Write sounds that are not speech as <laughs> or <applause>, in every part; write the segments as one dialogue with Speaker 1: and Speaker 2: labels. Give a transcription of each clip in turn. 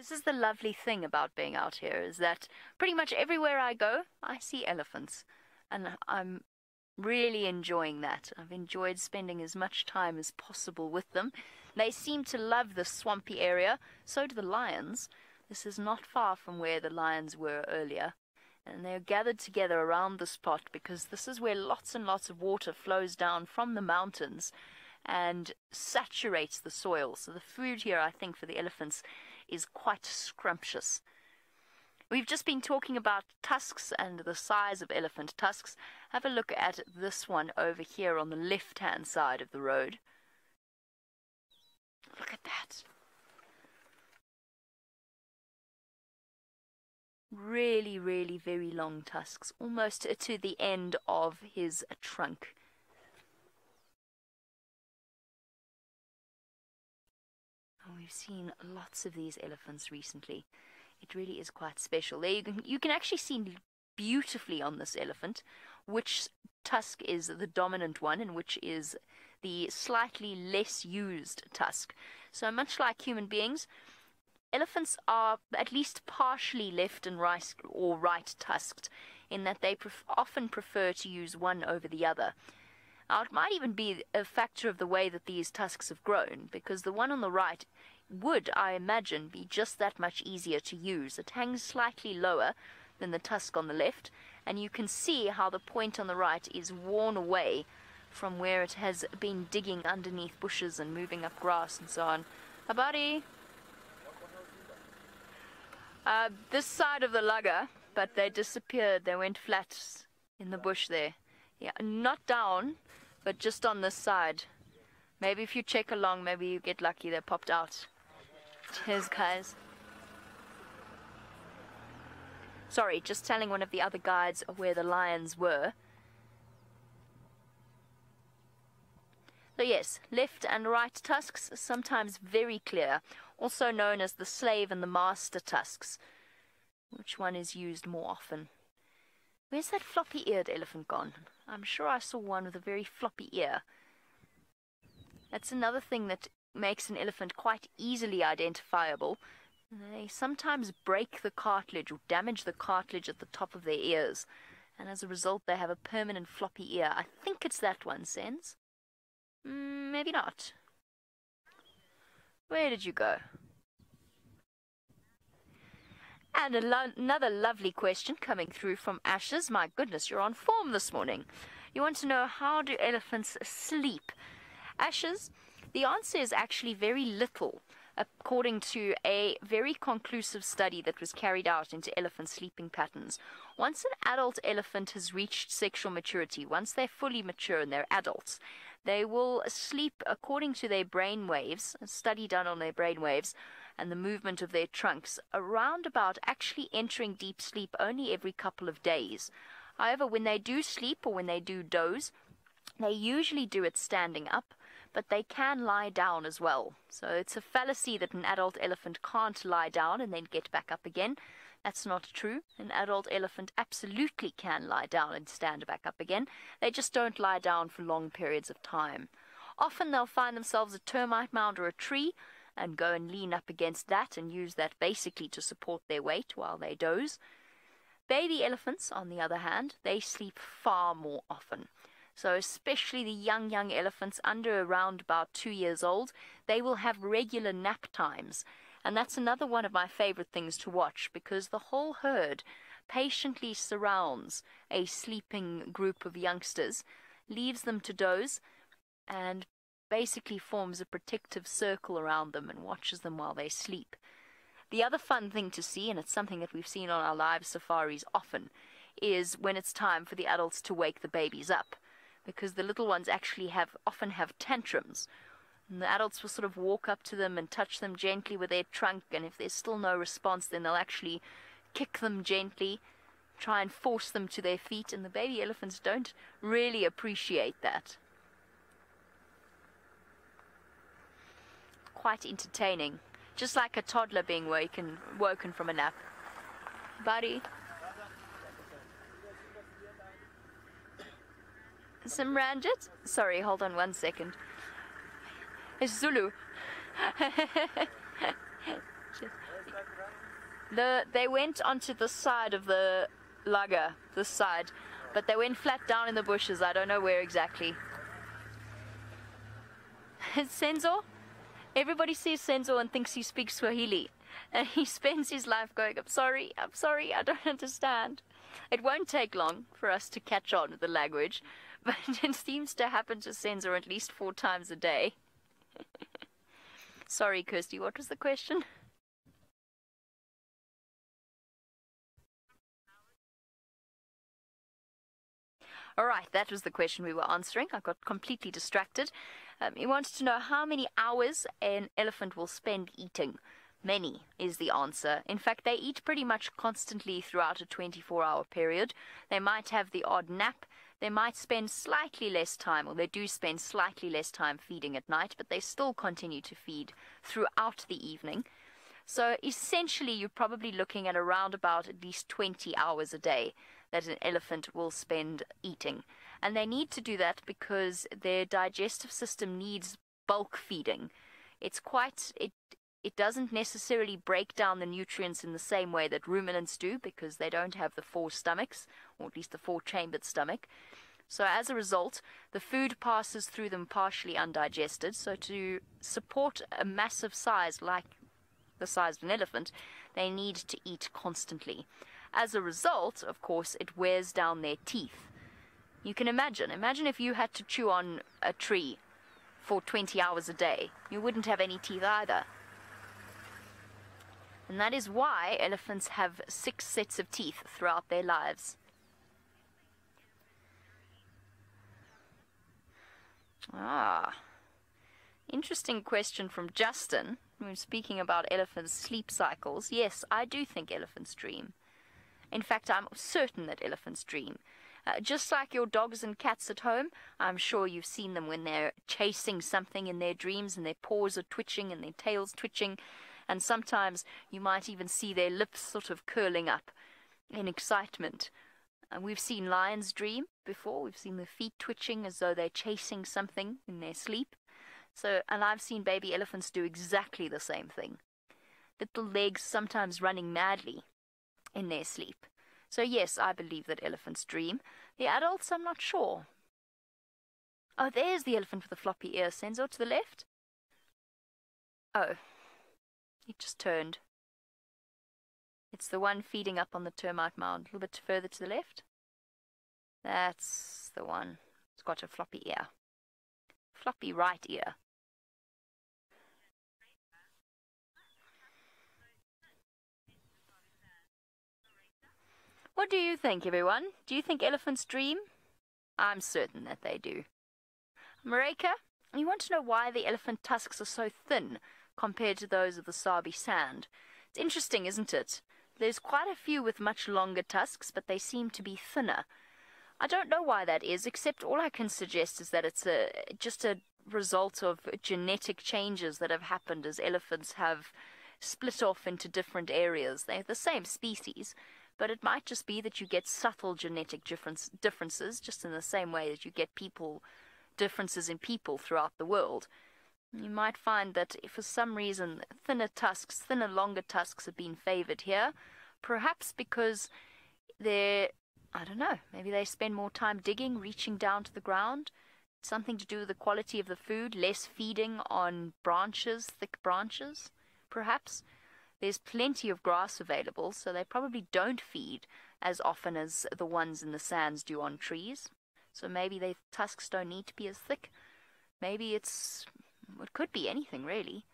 Speaker 1: This is the lovely thing about being out here is that pretty much everywhere I go, I see elephants. And I'm really enjoying that. I've enjoyed spending as much time as possible with them. They seem to love the swampy area, so do the lions. This is not far from where the lions were earlier. And they're gathered together around the spot because this is where lots and lots of water flows down from the mountains and saturates the soil. So the food here, I think, for the elephants is quite scrumptious. We've just been talking about tusks and the size of elephant tusks. Have a look at this one over here on the left hand side of the road. Look at that. Really, really very long tusks, almost to the end of his trunk. We've seen lots of these elephants recently. It really is quite special. There you can, you can actually see beautifully on this elephant which tusk is the dominant one and which is the slightly less used tusk. So much like human beings, elephants are at least partially left and right or right tusked in that they pref- often prefer to use one over the other. Now, it might even be a factor of the way that these tusks have grown, because the one on the right would, I imagine, be just that much easier to use. It hangs slightly lower than the tusk on the left, and you can see how the point on the right is worn away from where it has been digging underneath bushes and moving up grass and so on. Habari? Uh, this side of the lugga, but they disappeared. They went flat in the bush there. Yeah, not down, but just on this side. Maybe if you check along, maybe you get lucky they popped out. Cheers, guys. Sorry, just telling one of the other guides where the lions were. So yes, left and right tusks, sometimes very clear, also known as the slave and the master tusks. Which one is used more often? Where's that floppy-eared elephant gone? I'm sure I saw one with a very floppy ear. That's another thing that makes an elephant quite easily identifiable. They sometimes break the cartilage or damage the cartilage at the top of their ears, and as a result, they have a permanent floppy ear. I think it's that one, Sens. Mm, maybe not. Where did you go? And lo- another lovely question coming through from Ashes. My goodness, you're on form this morning. You want to know how do elephants sleep? Ashes, the answer is actually very little, according to a very conclusive study that was carried out into elephant sleeping patterns. Once an adult elephant has reached sexual maturity, once they're fully mature and they're adults, they will sleep according to their brain waves, a study done on their brain waves, and the movement of their trunks, around about actually entering deep sleep only every couple of days. However, when they do sleep or when they do doze, they usually do it standing up, but they can lie down as well. So it's a fallacy that an adult elephant can't lie down and then get back up again. That's not true. An adult elephant absolutely can lie down and stand back up again. They just don't lie down for long periods of time. Often they'll find themselves a termite mound or a tree and go and lean up against that and use that basically to support their weight while they doze. Baby elephants, on the other hand, they sleep far more often. So, especially the young, young elephants under around about two years old, they will have regular nap times. And that's another one of my favorite things to watch because the whole herd patiently surrounds a sleeping group of youngsters, leaves them to doze, and basically forms a protective circle around them and watches them while they sleep. The other fun thing to see, and it's something that we've seen on our live safaris often, is when it's time for the adults to wake the babies up because the little ones actually have often have tantrums. And the adults will sort of walk up to them and touch them gently with their trunk, and if there's still no response, then they'll actually kick them gently, try and force them to their feet, and the baby elephants don't really appreciate that. Quite entertaining, just like a toddler being woken woken from a nap. Buddy. Some Ranjit? Sorry, hold on one second. It's Zulu. <laughs> The they went onto the side of the lugga, this side, but they went flat down in the bushes. I don't know where exactly. <laughs> Senzo, everybody sees Senzo and thinks he speaks Swahili, and he <laughs> spends his life going, "I'm sorry, I'm sorry, I don't understand." It won't take long for us to catch on with the language, <laughs> but it seems to happen to Senzo at least four times a day. <laughs> sorry, Kirsty, what was the question? All right, that was the question we were answering. I got completely distracted. Um, he wanted to know how many hours an elephant will spend eating. Many is the answer. In fact, they eat pretty much constantly throughout a 24 hour period. They might have the odd nap. They might spend slightly less time, or they do spend slightly less time feeding at night, but they still continue to feed throughout the evening. So essentially, you're probably looking at around about at least 20 hours a day that an elephant will spend eating. And they need to do that because their digestive system needs bulk feeding. It's quite, it, it doesn't necessarily break down the nutrients in the same way that ruminants do because they don't have the four stomachs, or at least the four chambered stomach. So, as a result, the food passes through them partially undigested. So, to support a massive size like the size of an elephant, they need to eat constantly. As a result, of course, it wears down their teeth. You can imagine. Imagine if you had to chew on a tree for 20 hours a day. You wouldn't have any teeth either. And that is why elephants have six sets of teeth throughout their lives. Ah. Interesting question from Justin. We're speaking about elephants' sleep cycles. Yes, I do think elephants dream. In fact, I'm certain that elephants dream. Uh, just like your dogs and cats at home, I'm sure you've seen them when they're chasing something in their dreams and their paws are twitching and their tails twitching, and sometimes you might even see their lips sort of curling up in excitement. And we've seen lions dream before, we've seen their feet twitching as though they're chasing something in their sleep. So, and I've seen baby elephants do exactly the same thing. Little legs sometimes running madly in their sleep. So, yes, I believe that elephants dream. The adults, I'm not sure. Oh, there's the elephant with the floppy ear, Senzo, to the left. Oh, he just turned. It's the one feeding up on the termite mound, a little bit further to the left. That's the one. It's got a floppy ear. Floppy right ear. What do you think, everyone? Do you think elephants dream? I'm certain that they do. Mareka, you want to know why the elephant tusks are so thin compared to those of the Sabi sand? It's interesting, isn't it? There's quite a few with much longer tusks, but they seem to be thinner. I don't know why that is, except all I can suggest is that it's a just a result of genetic changes that have happened as elephants have split off into different areas. They're the same species, but it might just be that you get subtle genetic difference, differences, just in the same way that you get people differences in people throughout the world. You might find that for some reason thinner tusks, thinner, longer tusks have been favored here, perhaps because they're, I don't know, maybe they spend more time digging, reaching down to the ground. Something to do with the quality of the food, less feeding on branches, thick branches, perhaps. There's plenty of grass available, so they probably don't feed as often as the ones in the sands do on trees. So maybe their tusks don't need to be as thick. Maybe it's. It could be anything, really.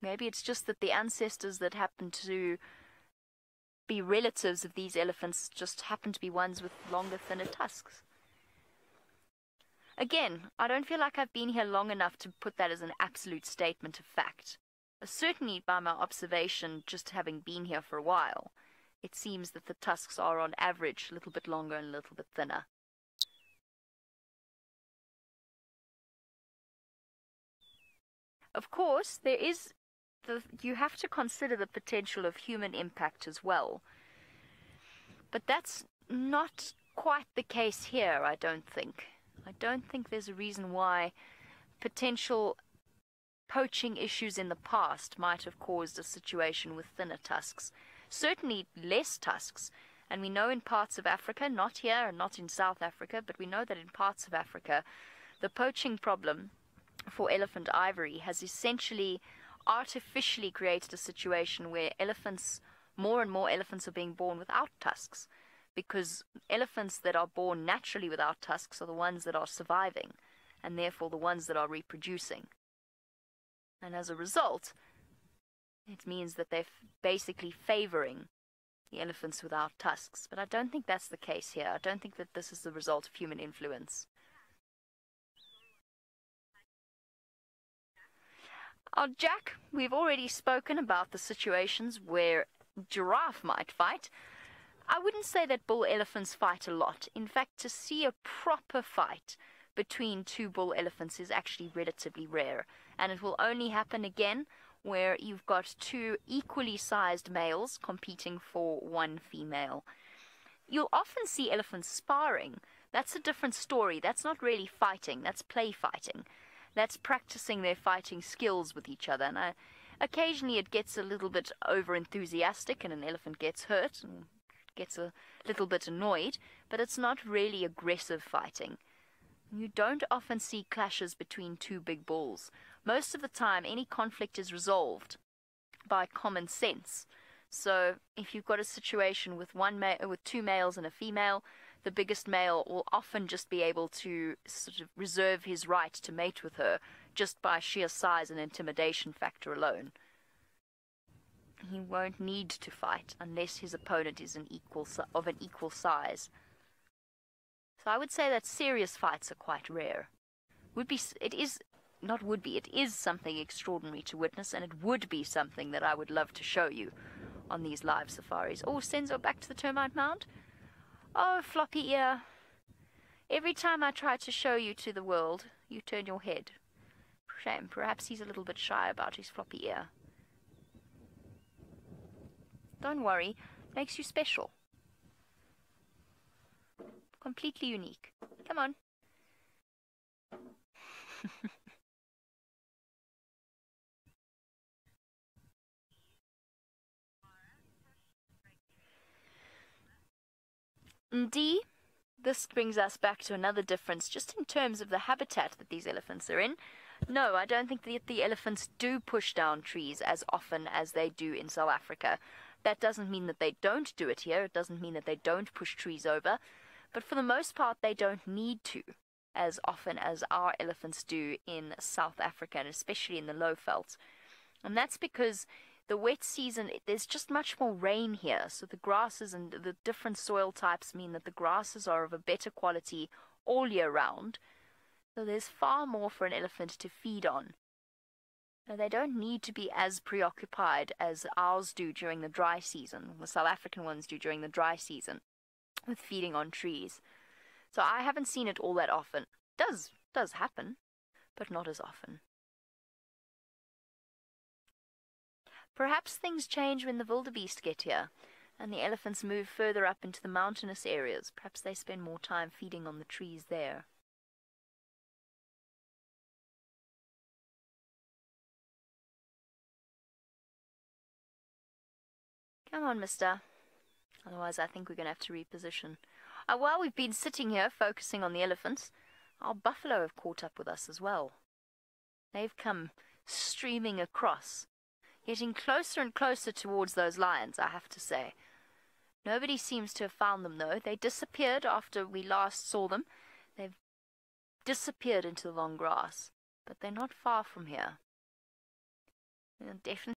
Speaker 1: Maybe it's just that the ancestors that happen to be relatives of these elephants just happen to be ones with longer, thinner tusks. Again, I don't feel like I've been here long enough to put that as an absolute statement of fact. Certainly, by my observation, just having been here for a while, it seems that the tusks are on average a little bit longer and a little bit thinner. Of course, there is the, you have to consider the potential of human impact as well. But that's not quite the case here, I don't think. I don't think there's a reason why potential poaching issues in the past might have caused a situation with thinner tusks. Certainly less tusks. And we know in parts of Africa, not here and not in South Africa, but we know that in parts of Africa, the poaching problem for elephant ivory has essentially artificially created a situation where elephants, more and more elephants are being born without tusks because elephants that are born naturally without tusks are the ones that are surviving and therefore the ones that are reproducing. And as a result, it means that they're basically favoring the elephants without tusks. But I don't think that's the case here. I don't think that this is the result of human influence. Oh, Jack, we've already spoken about the situations where giraffe might fight. I wouldn't say that bull elephants fight a lot. In fact, to see a proper fight between two bull elephants is actually relatively rare, and it will only happen again where you've got two equally sized males competing for one female. You'll often see elephants sparring. That's a different story. That's not really fighting, that's play fighting. That's practicing their fighting skills with each other. And I, occasionally it gets a little bit over enthusiastic and an elephant gets hurt and gets a little bit annoyed, but it's not really aggressive fighting. You don't often see clashes between two big bulls. Most of the time, any conflict is resolved by common sense. So, if you've got a situation with one ma- uh, with two males and a female, the biggest male will often just be able to sort of reserve his right to mate with her just by sheer size and intimidation factor alone. He won't need to fight unless his opponent is an equal of an equal size. So I would say that serious fights are quite rare. Would be it is not would be, it is something extraordinary to witness, and it would be something that I would love to show you on these live safaris. Oh, Senzo, back to the termite mound? Oh, floppy ear. Every time I try to show you to the world, you turn your head. Shame, perhaps he's a little bit shy about his floppy ear. Don't worry, makes you special. Completely unique. Come on. <laughs> D, this brings us back to another difference just in terms of the habitat that these elephants are in. No, I don't think that the elephants do push down trees as often as they do in South Africa. That doesn't mean that they don't do it here. It doesn't mean that they don't push trees over. But for the most part, they don't need to as often as our elephants do in South Africa and especially in the low veldt. And that's because the wet season, there's just much more rain here. So the grasses and the different soil types mean that the grasses are of a better quality all year round. So there's far more for an elephant to feed on. Now, they don't need to be as preoccupied as ours do during the dry season, the South African ones do during the dry season, with feeding on trees. So I haven't seen it all that often. Does does happen, but not as often. Perhaps things change when the wildebeest get here, and the elephants move further up into the mountainous areas. Perhaps they spend more time feeding on the trees there. Come on, mister. Otherwise, I think we're going to have to reposition. Uh, while we've been sitting here focusing on the elephants, our buffalo have caught up with us as well. They've come streaming across getting closer and closer towards those lions, I have to say. Nobody seems to have found them, though. They disappeared after we last saw them. They've disappeared into the long grass, but they're not far from here. They're definitely